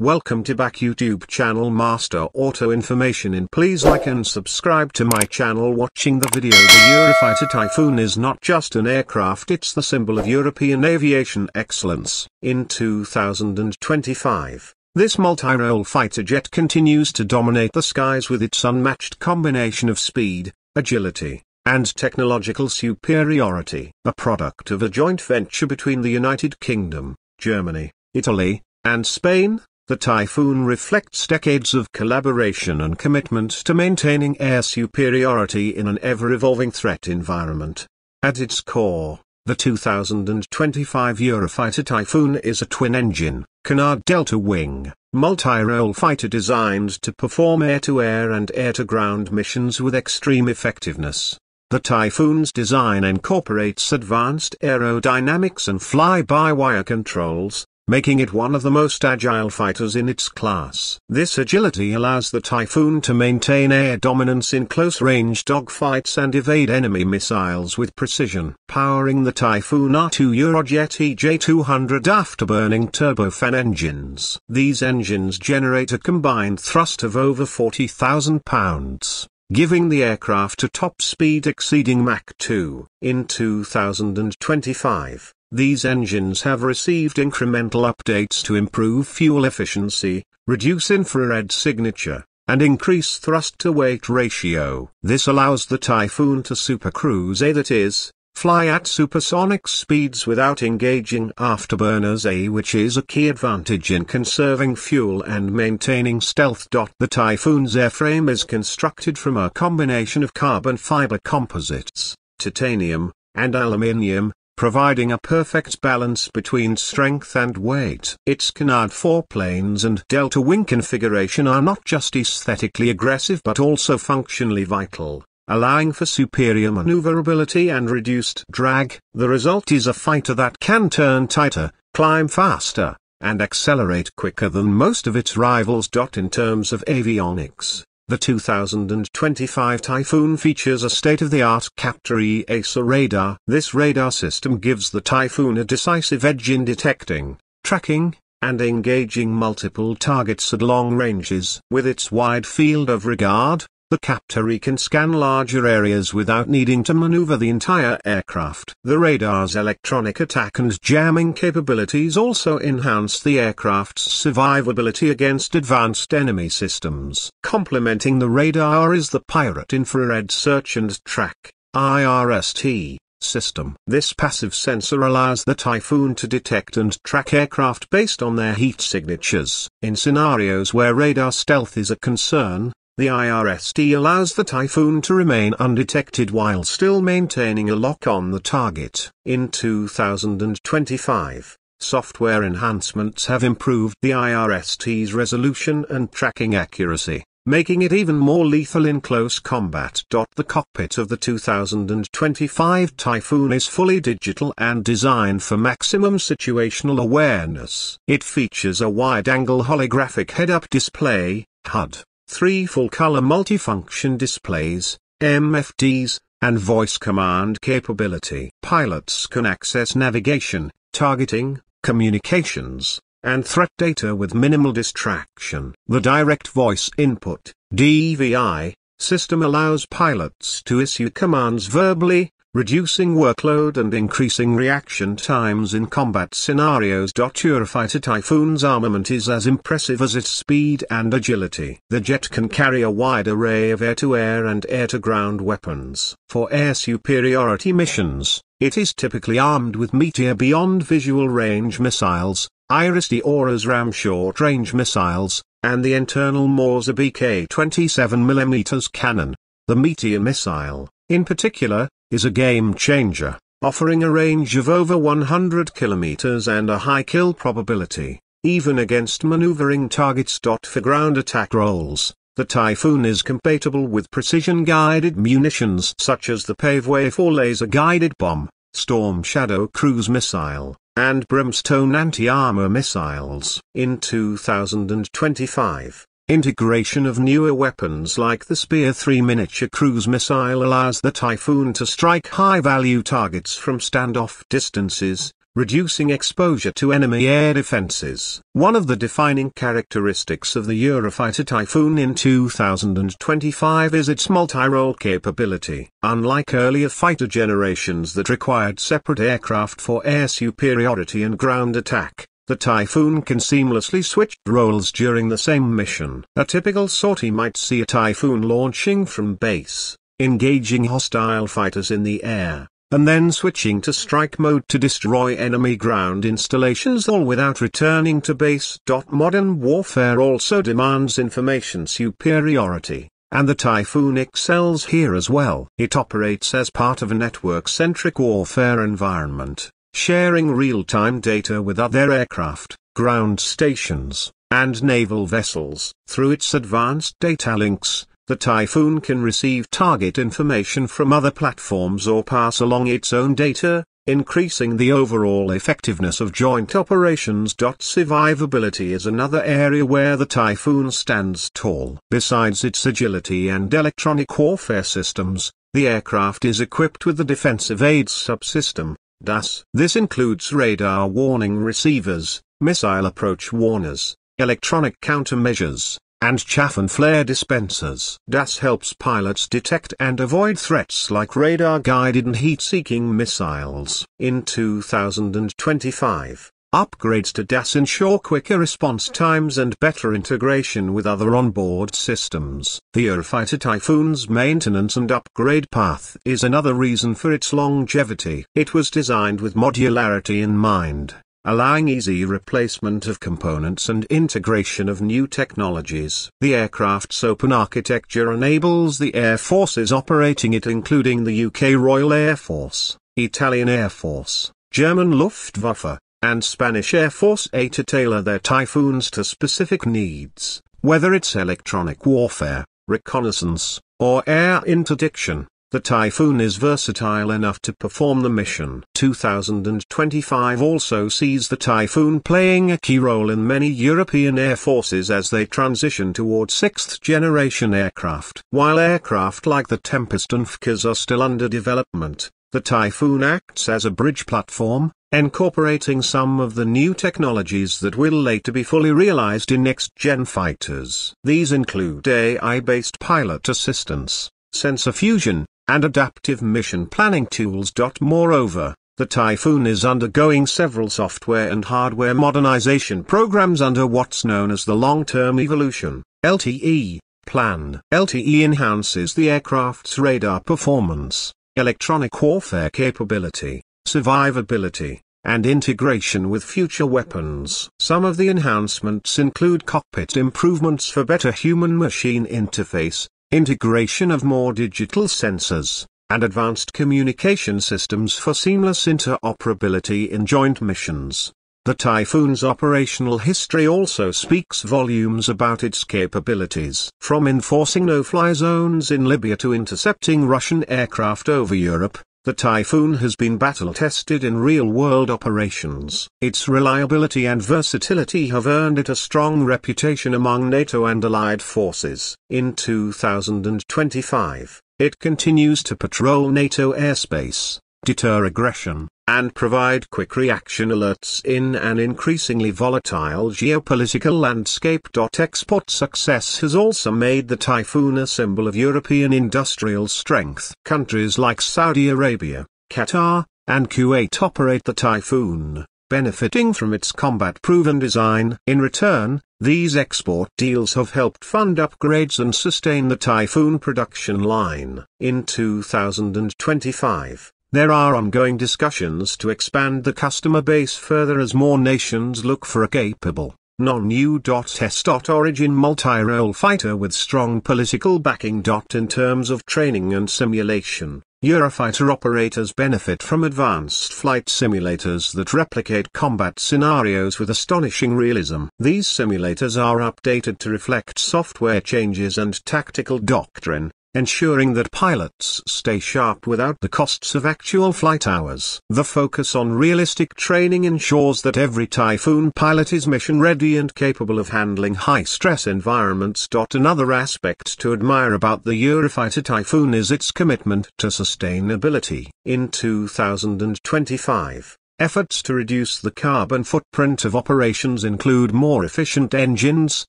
Welcome to back YouTube channel Master Auto Information in please like and subscribe to my channel watching the video The Eurofighter Typhoon is not just an aircraft it's the symbol of European aviation excellence. In 2025, this multi-role fighter jet continues to dominate the skies with its unmatched combination of speed, agility, and technological superiority. A product of a joint venture between the United Kingdom, Germany, Italy, and Spain, the Typhoon reflects decades of collaboration and commitment to maintaining air superiority in an ever-evolving threat environment. At its core, the 2025 Eurofighter Typhoon is a twin-engine, canard delta-wing, multi-role fighter designed to perform air-to-air -air and air-to-ground missions with extreme effectiveness. The Typhoon's design incorporates advanced aerodynamics and fly-by-wire controls, making it one of the most agile fighters in its class. This agility allows the Typhoon to maintain air dominance in close-range dogfights and evade enemy missiles with precision. Powering the Typhoon are two Eurojet EJ200 afterburning turbofan engines. These engines generate a combined thrust of over 40,000 pounds giving the aircraft a top speed exceeding Mach 2. In 2025, these engines have received incremental updates to improve fuel efficiency, reduce infrared signature, and increase thrust-to-weight ratio. This allows the Typhoon to supercruise A that is, fly at supersonic speeds without engaging afterburners A which is a key advantage in conserving fuel and maintaining stealth. The Typhoon's airframe is constructed from a combination of carbon fiber composites, titanium, and aluminium, providing a perfect balance between strength and weight. Its canard foreplanes and delta wing configuration are not just aesthetically aggressive but also functionally vital allowing for superior maneuverability and reduced drag. The result is a fighter that can turn tighter, climb faster, and accelerate quicker than most of its rivals. In terms of avionics, the 2025 Typhoon features a state-of-the-art Captor AESA radar. This radar system gives the Typhoon a decisive edge in detecting, tracking, and engaging multiple targets at long ranges. With its wide field of regard, the Captor can scan larger areas without needing to maneuver the entire aircraft. The radar's electronic attack and jamming capabilities also enhance the aircraft's survivability against advanced enemy systems. Complementing the radar is the Pirate Infrared Search and Track IRST, system. This passive sensor allows the Typhoon to detect and track aircraft based on their heat signatures. In scenarios where radar stealth is a concern, the IRST allows the Typhoon to remain undetected while still maintaining a lock on the target. In 2025, software enhancements have improved the IRST's resolution and tracking accuracy, making it even more lethal in close combat. The cockpit of the 2025 Typhoon is fully digital and designed for maximum situational awareness. It features a wide-angle holographic head-up display, HUD three full-color multifunction displays, MFDs, and voice command capability. Pilots can access navigation, targeting, communications, and threat data with minimal distraction. The direct voice input, DVI, system allows pilots to issue commands verbally, reducing workload and increasing reaction times in combat scenarios. Eurofighter Typhoon's armament is as impressive as its speed and agility. The jet can carry a wide array of air-to-air -air and air-to-ground weapons. For air superiority missions, it is typically armed with Meteor Beyond Visual Range missiles, IRIS-T or ASRAAM short-range missiles, and the internal Mauser BK 27mm cannon. The Meteor missile, in particular, is a game changer, offering a range of over 100 kilometers and a high kill probability, even against maneuvering targets. For ground attack roles, the Typhoon is compatible with precision-guided munitions such as the Paveway 4 laser-guided bomb, Storm Shadow cruise missile, and Brimstone anti-armor missiles. In 2025, Integration of newer weapons like the Spear 3 miniature cruise missile allows the Typhoon to strike high-value targets from standoff distances, reducing exposure to enemy air defenses. One of the defining characteristics of the Eurofighter Typhoon in 2025 is its multi-role capability. Unlike earlier fighter generations that required separate aircraft for air superiority and ground attack, the Typhoon can seamlessly switch roles during the same mission. A typical sortie might see a Typhoon launching from base, engaging hostile fighters in the air, and then switching to strike mode to destroy enemy ground installations all without returning to base. Modern warfare also demands information superiority, and the Typhoon excels here as well. It operates as part of a network-centric warfare environment, sharing real-time data with other aircraft, ground stations, and naval vessels. Through its advanced data links, the Typhoon can receive target information from other platforms or pass along its own data, increasing the overall effectiveness of joint operations. Survivability is another area where the Typhoon stands tall. Besides its agility and electronic warfare systems, the aircraft is equipped with the Defensive Aids Subsystem, DAS. This includes radar warning receivers, missile approach warners, electronic countermeasures, and chaff and flare dispensers. DAS helps pilots detect and avoid threats like radar-guided and heat-seeking missiles. In 2025, upgrades to DAS ensure quicker response times and better integration with other onboard systems. The Eurofighter Typhoon's maintenance and upgrade path is another reason for its longevity. It was designed with modularity in mind allowing easy replacement of components and integration of new technologies. The aircraft's open architecture enables the air forces operating it including the UK Royal Air Force, Italian Air Force, German Luftwaffe, and Spanish Air Force A to tailor their typhoons to specific needs, whether it's electronic warfare, reconnaissance, or air interdiction. The Typhoon is versatile enough to perform the mission. 2025 also sees the Typhoon playing a key role in many European air forces as they transition toward sixth-generation aircraft. While aircraft like the Tempest and FCAS are still under development, the Typhoon acts as a bridge platform, incorporating some of the new technologies that will later be fully realized in next-gen fighters. These include AI-based pilot assistance, sensor fusion, and adaptive mission planning tools. Moreover, the Typhoon is undergoing several software and hardware modernization programs under what's known as the Long-Term Evolution LTE, plan. LTE enhances the aircraft's radar performance, electronic warfare capability, survivability, and integration with future weapons. Some of the enhancements include cockpit improvements for better human-machine interface, integration of more digital sensors, and advanced communication systems for seamless interoperability in joint missions. The Typhoon's operational history also speaks volumes about its capabilities. From enforcing no-fly zones in Libya to intercepting Russian aircraft over Europe, the Typhoon has been battle-tested in real-world operations. Its reliability and versatility have earned it a strong reputation among NATO and allied forces. In 2025, it continues to patrol NATO airspace, deter aggression, and provide quick reaction alerts in an increasingly volatile geopolitical landscape. Export success has also made the Typhoon a symbol of European industrial strength. Countries like Saudi Arabia, Qatar, and Kuwait operate the Typhoon, benefiting from its combat-proven design. In return, these export deals have helped fund upgrades and sustain the Typhoon production line. In 2025, there are ongoing discussions to expand the customer base further as more nations look for a capable, non-U.S. origin multi-role fighter with strong political backing. In terms of training and simulation, Eurofighter operators benefit from advanced flight simulators that replicate combat scenarios with astonishing realism. These simulators are updated to reflect software changes and tactical doctrine, ensuring that pilots stay sharp without the costs of actual flight hours. The focus on realistic training ensures that every Typhoon pilot is mission ready and capable of handling high-stress environments. Another aspect to admire about the Eurofighter Typhoon is its commitment to sustainability. In 2025, Efforts to reduce the carbon footprint of operations include more efficient engines,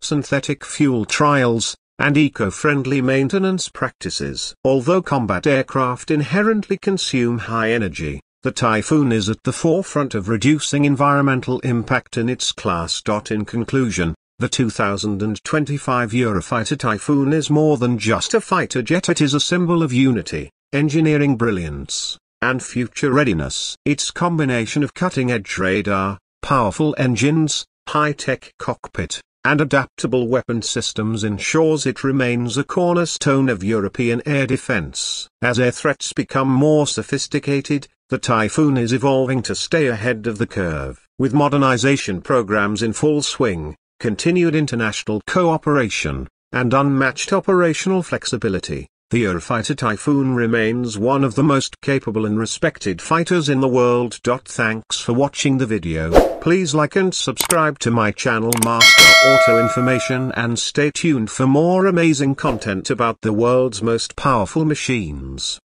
synthetic fuel trials, and eco-friendly maintenance practices. Although combat aircraft inherently consume high energy, the Typhoon is at the forefront of reducing environmental impact in its class. In conclusion, the 2025 Eurofighter Typhoon is more than just a fighter jet it is a symbol of unity, engineering brilliance, and future readiness. Its combination of cutting-edge radar, powerful engines, high-tech cockpit, and adaptable weapon systems ensures it remains a cornerstone of European air defense. As air threats become more sophisticated, the Typhoon is evolving to stay ahead of the curve. With modernization programs in full swing, continued international cooperation, and unmatched operational flexibility, the Eurofighter Typhoon remains one of the most capable and respected fighters in the world. Thanks for watching the video, please like and subscribe to my channel Master Auto Information and stay tuned for more amazing content about the world's most powerful machines.